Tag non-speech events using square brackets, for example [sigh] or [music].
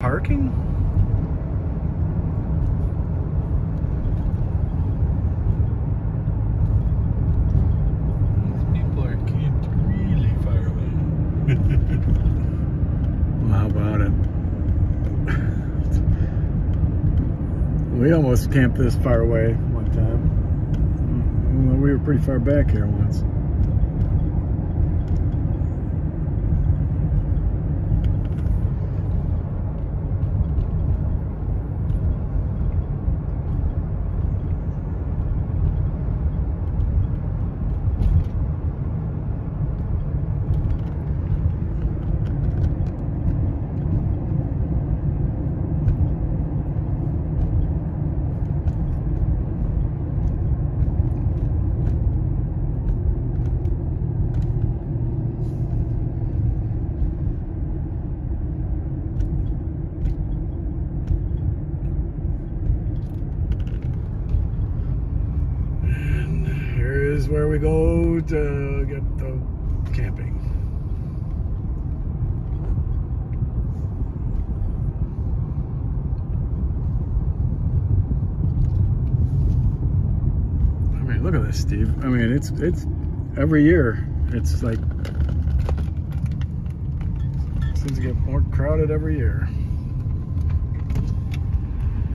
Parking? These people are camped really far away. [laughs] Well, how about it? we almost camped this far away one time. Mm, well, we were pretty far back here once. And here is where we go to get the camping. I mean, look at this, Steve. I mean, it's it's every year. It's like seems to get more crowded every year.